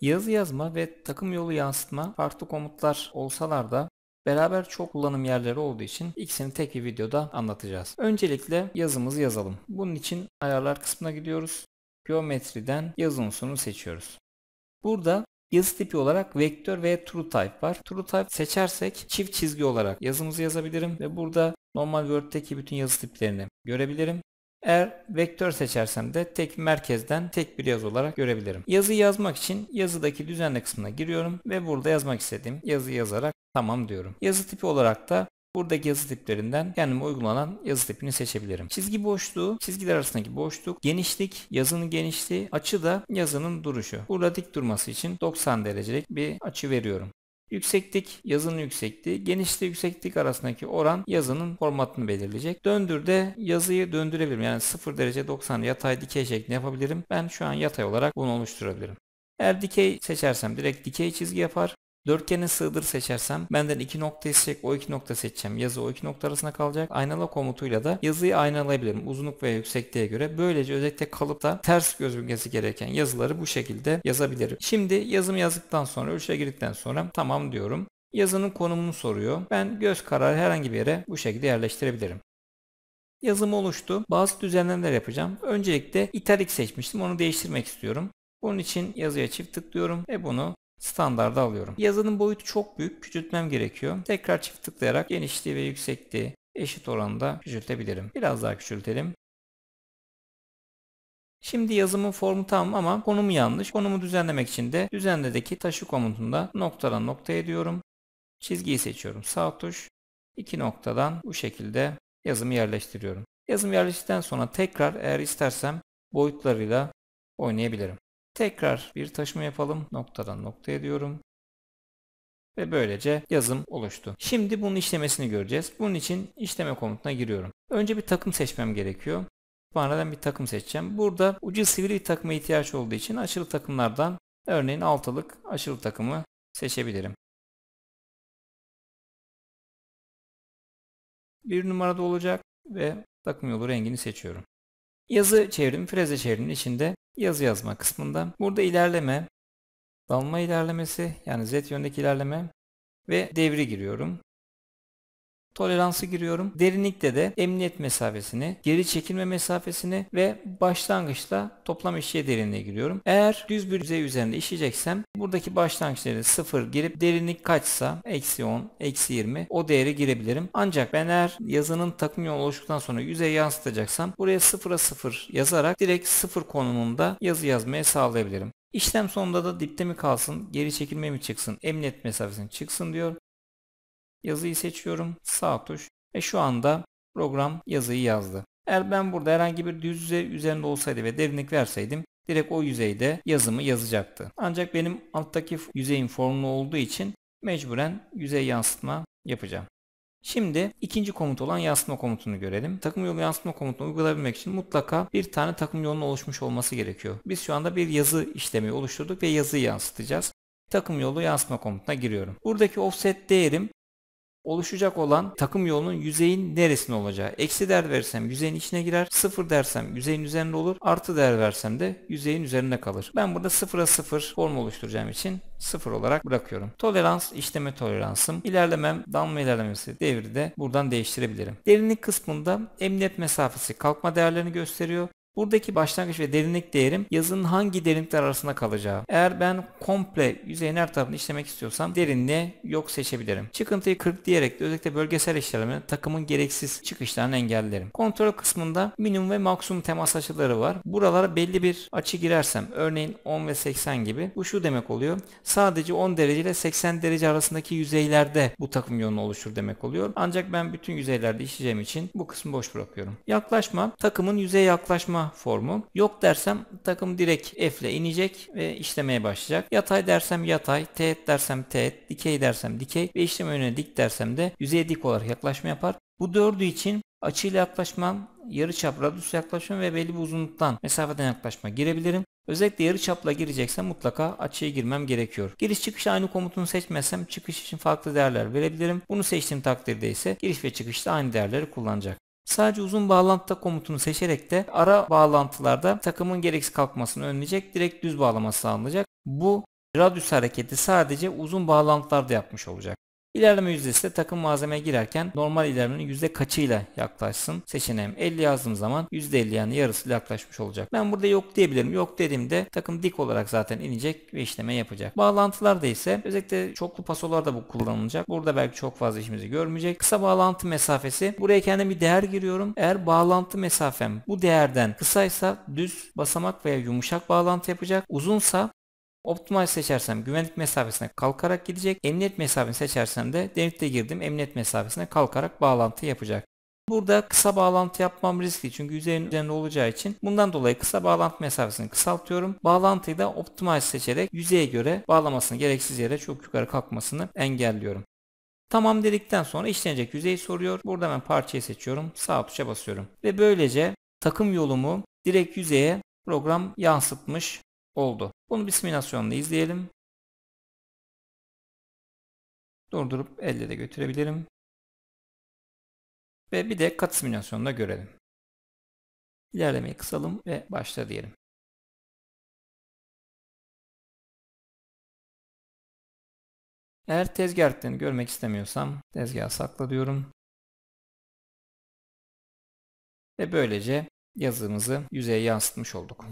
Yazı yazma ve takım yolu yansıtma farklı komutlar olsalar da beraber çok kullanım yerleri olduğu için ikisini tek bir videoda anlatacağız. Öncelikle yazımızı yazalım. Bunun için ayarlar kısmına gidiyoruz. Geometriden yazı unsurunu seçiyoruz. Burada yazı tipi olarak vektör ve true type var. True type seçersek çift çizgi olarak yazımızı yazabilirim ve burada normal Word'deki bütün yazı tiplerini görebilirim. Eğer vektör seçersem de tek merkezden tek bir yazı olarak görebilirim. Yazı yazmak için yazıdaki düzenle kısmına giriyorum ve burada yazmak istediğim yazı yazarak tamam diyorum. Yazı tipi olarak da Buradaki yazı tiplerinden kendime uygulanan yazı tipini seçebilirim. Çizgi boşluğu, çizgiler arasındaki boşluk, genişlik, yazının genişliği, açı da yazının duruşu. Burada dik durması için 90 derecelik bir açı veriyorum. Yükseklik yazının yüksekliği, genişlik yükseklik arasındaki oran yazının formatını belirleyecek. Döndürde yazıyı döndürebilirim. Yani 0 derece 90 yatay dikey şeklinde yapabilirim. Ben şu an yatay olarak bunu oluşturabilirim. Eğer dikey seçersem direkt dikey çizgi yapar. Dörtgeni sığdır seçersem benden iki nokta isteyecek o iki nokta seçeceğim. Yazı o iki nokta arasında kalacak. Aynala komutuyla da yazıyı aynalayabilirim uzunluk ve yüksekliğe göre. Böylece özellikle kalıpta ters gözükmesi gereken yazıları bu şekilde yazabilirim. Şimdi yazımı yazdıktan sonra ölçüye girdikten sonra tamam diyorum. Yazının konumunu soruyor. Ben göz kararı herhangi bir yere bu şekilde yerleştirebilirim. Yazım oluştu. Bazı düzenlemeler yapacağım. Öncelikle italik seçmiştim. Onu değiştirmek istiyorum. Bunun için yazıya çift tıklıyorum ve bunu standarda alıyorum. Yazının boyutu çok büyük. Küçültmem gerekiyor. Tekrar çift tıklayarak genişliği ve yüksekliği eşit oranda küçültebilirim. Biraz daha küçültelim. Şimdi yazımın formu tamam ama konumu yanlış. Konumu düzenlemek için de düzenledeki taşı komutunda noktadan noktaya diyorum. Çizgiyi seçiyorum. Sağ tuş. İki noktadan bu şekilde yazımı yerleştiriyorum. Yazım yerleştirdikten sonra tekrar eğer istersem boyutlarıyla oynayabilirim. Tekrar bir taşıma yapalım. Noktadan noktaya diyorum. Ve böylece yazım oluştu. Şimdi bunun işlemesini göreceğiz. Bunun için işleme komutuna giriyorum. Önce bir takım seçmem gerekiyor. Sonradan bir takım seçeceğim. Burada ucu sivri bir takıma ihtiyaç olduğu için açılı takımlardan örneğin altılık açılı takımı seçebilirim. Bir numarada olacak ve takım yolu rengini seçiyorum. Yazı çevrim, freze çevrimin içinde yazı yazma kısmında. Burada ilerleme, dalma ilerlemesi yani z yöndeki ilerleme ve devri giriyorum. Toleransı giriyorum. Derinlikte de emniyet mesafesini, geri çekilme mesafesini ve başlangıçta toplam işleye derinliğe giriyorum. Eğer düz bir yüzey üzerinde işleyeceksem buradaki başlangıç değeri 0 girip derinlik kaçsa eksi 10, eksi 20 o değeri girebilirim. Ancak ben eğer yazının takım yolu oluştuktan sonra yüzey yansıtacaksam buraya 0'a 0 yazarak direkt 0 konumunda yazı yazmaya sağlayabilirim. İşlem sonunda da dipte mi kalsın, geri çekilme mi çıksın, emniyet mesafesini çıksın diyor. Yazıyı seçiyorum. Sağ tuş. Ve şu anda program yazıyı yazdı. Eğer ben burada herhangi bir düz yüzey üzerinde olsaydı ve derinlik verseydim direkt o yüzeyde yazımı yazacaktı. Ancak benim alttaki yüzeyin formlu olduğu için mecburen yüzey yansıtma yapacağım. Şimdi ikinci komut olan yansıtma komutunu görelim. Takım yolu yansıtma komutunu uygulayabilmek için mutlaka bir tane takım yolunun oluşmuş olması gerekiyor. Biz şu anda bir yazı işlemi oluşturduk ve yazıyı yansıtacağız. Takım yolu yansıtma komutuna giriyorum. Buradaki offset değerim oluşacak olan takım yolunun yüzeyin neresinde olacağı. Eksi değer versem yüzeyin içine girer. Sıfır dersem yüzeyin üzerinde olur. Artı değer versem de yüzeyin üzerinde kalır. Ben burada sıfıra sıfır form oluşturacağım için sıfır olarak bırakıyorum. Tolerans işleme toleransım. İlerlemem damla ilerlemesi devri de buradan değiştirebilirim. Derinlik kısmında emniyet mesafesi kalkma değerlerini gösteriyor. Buradaki başlangıç ve derinlik değerim yazının hangi derinlikler arasında kalacağı. Eğer ben komple yüzeyin her tarafını işlemek istiyorsam derinliğe yok seçebilirim. Çıkıntıyı 40 diyerek de özellikle bölgesel işleme takımın gereksiz çıkışlarını engellerim. Kontrol kısmında minimum ve maksimum temas açıları var. Buralara belli bir açı girersem örneğin 10 ve 80 gibi bu şu demek oluyor. Sadece 10 derece ile 80 derece arasındaki yüzeylerde bu takım yolunu oluşur demek oluyor. Ancak ben bütün yüzeylerde işleyeceğim için bu kısmı boş bırakıyorum. Yaklaşma takımın yüzeye yaklaşma formu. Yok dersem takım direkt F ile inecek ve işlemeye başlayacak. Yatay dersem yatay, teğet dersem teğet, dikey dersem dikey ve işlem önüne dik dersem de yüzeye dik olarak yaklaşma yapar. Bu dördü için açıyla yaklaşmam, yarıçap, radius yaklaşma ve belli bir uzunluktan mesafeden yaklaşma girebilirim. Özellikle yarı çapla gireceksem mutlaka açıya girmem gerekiyor. Giriş çıkış aynı komutunu seçmezsem çıkış için farklı değerler verebilirim. Bunu seçtiğim takdirde ise giriş ve çıkışta aynı değerleri kullanacak. Sadece uzun bağlantıda komutunu seçerek de ara bağlantılarda takımın gereksiz kalkmasını önleyecek direkt düz bağlaması sağlanacak. Bu radyus hareketi sadece uzun bağlantılarda yapmış olacak. İlerleme yüzdesi de takım malzemeye girerken normal ilerlemenin yüzde kaçıyla yaklaşsın seçeneğim 50 yazdığım zaman %50 yani yarısıyla yaklaşmış olacak. Ben burada yok diyebilirim. Yok dediğimde takım dik olarak zaten inecek ve işleme yapacak. Bağlantılarda ise özellikle çoklu pasolarda bu kullanılacak. Burada belki çok fazla işimizi görmeyecek. Kısa bağlantı mesafesi. Buraya kendim bir değer giriyorum. Eğer bağlantı mesafem bu değerden kısaysa düz basamak veya yumuşak bağlantı yapacak. Uzunsa Optimize seçersem güvenlik mesafesine kalkarak gidecek. Emniyet mesafesini seçersem de denet'te girdim emniyet mesafesine kalkarak bağlantı yapacak. Burada kısa bağlantı yapmam riskli çünkü yüzeyin üzerinde olacağı için bundan dolayı kısa bağlantı mesafesini kısaltıyorum. Bağlantıyı da optimize seçerek yüzeye göre bağlamasını gereksiz yere çok yukarı kalkmasını engelliyorum. Tamam dedikten sonra işlenecek yüzeyi soruyor. Burada ben parçayı seçiyorum. Sağ tuşa basıyorum. Ve böylece takım yolumu direkt yüzeye program yansıtmış oldu. Bunu bir simülasyonla izleyelim. Durdurup elle de götürebilirim. Ve bir de kat simülasyonunda görelim. İlerlemeyi kısalım ve başla diyelim. Eğer tezgah hareketlerini görmek istemiyorsam tezgahı sakla diyorum. Ve böylece yazımızı yüzeye yansıtmış olduk.